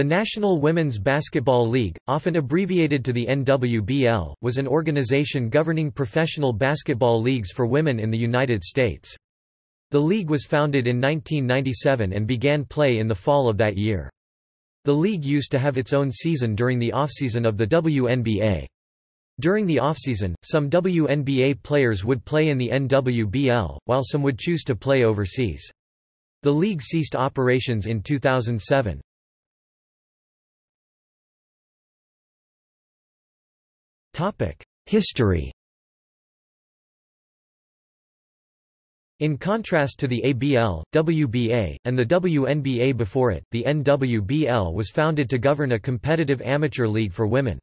The National Women's Basketball League, often abbreviated to the NWBL, was an organization governing professional basketball leagues for women in the United States. The league was founded in 1997 and began play in the fall of that year. The league used to have its own season during the offseason of the WNBA. During the offseason, some WNBA players would play in the NWBL, while some would choose to play overseas. The league ceased operations in 2007. History In contrast to the ABL, WBA, and the WNBA before it, the NWBL was founded to govern a competitive amateur league for women.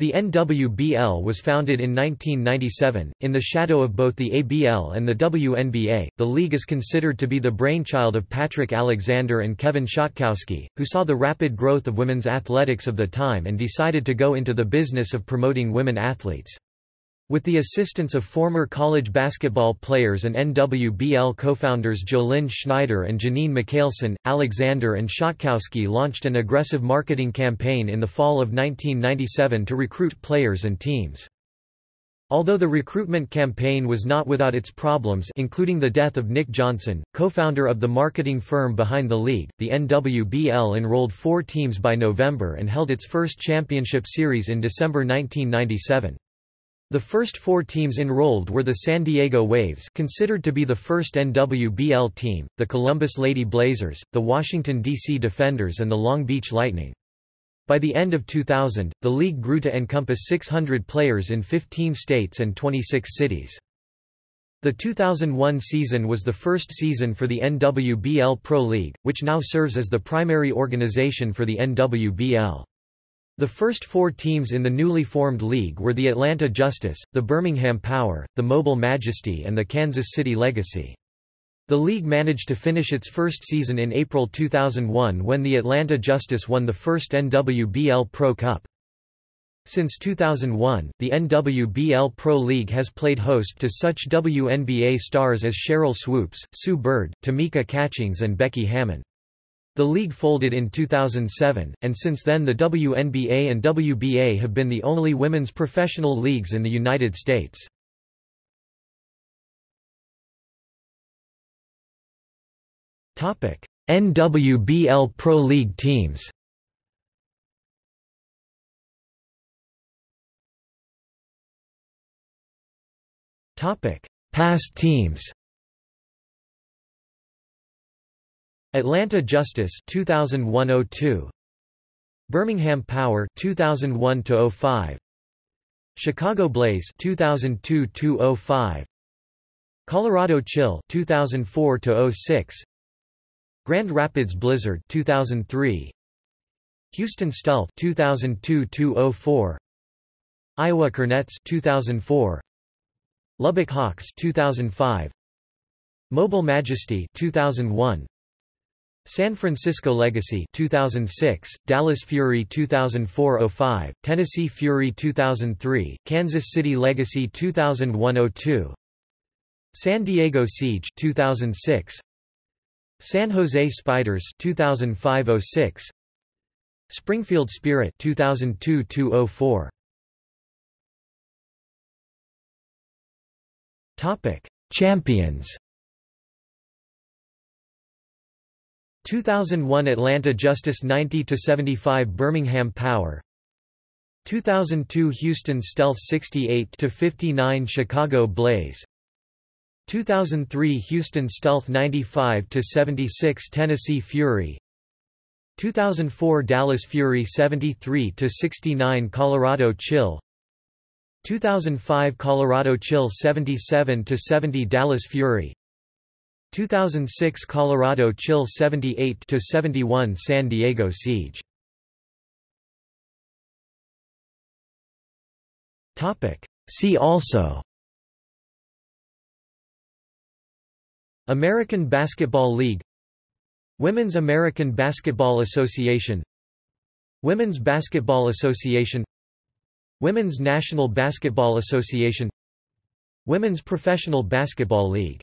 The NWBL was founded in 1997, in the shadow of both the ABL and the WNBA. The league is considered to be the brainchild of Patrick Alexander and Kevin Schatkowski, who saw the rapid growth of women's athletics of the time and decided to go into the business of promoting women athletes. With the assistance of former college basketball players and NWBL co-founders Jolynn Schneider and Janine Michalson, Alexander and Schatkowski launched an aggressive marketing campaign in the fall of 1997 to recruit players and teams. Although the recruitment campaign was not without its problems including the death of Nick Johnson, co-founder of the marketing firm behind the league, the NWBL enrolled four teams by November and held its first championship series in December 1997. The first four teams enrolled were the San Diego Waves considered to be the first NWBL team, the Columbus Lady Blazers, the Washington, D.C. Defenders and the Long Beach Lightning. By the end of 2000, the league grew to encompass 600 players in 15 states and 26 cities. The 2001 season was the first season for the NWBL Pro League, which now serves as the primary organization for the NWBL. The first four teams in the newly formed league were the Atlanta Justice, the Birmingham Power, the Mobile Majesty and the Kansas City Legacy. The league managed to finish its first season in April 2001 when the Atlanta Justice won the first NWBL Pro Cup. Since 2001, the NWBL Pro League has played host to such WNBA stars as Sheryl Swoopes, Sue Bird, Tamika Catchings and Becky Hammon. The league folded in 2007, and since then the WNBA and WBA have been the only women's professional leagues in the United States. NWBL Pro League teams Past teams Atlanta Justice 2001-02 Birmingham Power 2001-05 Chicago Blaze 2002-05 Colorado Chill 2004-06 Grand Rapids Blizzard 2003 Houston Stealth 2002-04 Iowa Cornets 2004 Lubbock Hawks 2005 Mobile Majesty 2001 San Francisco Legacy 2006, Dallas Fury 2004-05, Tennessee Fury 2003, Kansas City Legacy 2001-02, San Diego Siege 2006, San Jose Spiders 2005-06, Springfield Spirit 2002-04. Topic: Champions 2001 Atlanta Justice 90-75 Birmingham Power. 2002 Houston Stealth 68-59 Chicago Blaze. 2003 Houston Stealth 95-76 Tennessee Fury. 2004 Dallas Fury 73-69 Colorado Chill. 2005 Colorado Chill 77-70 Dallas Fury 2006 Colorado Chill 78 to 71 San Diego Siege. See also. American Basketball League. Women's American Basketball Association. Women's Basketball Association. Women's National Basketball Association. Women's Professional Basketball League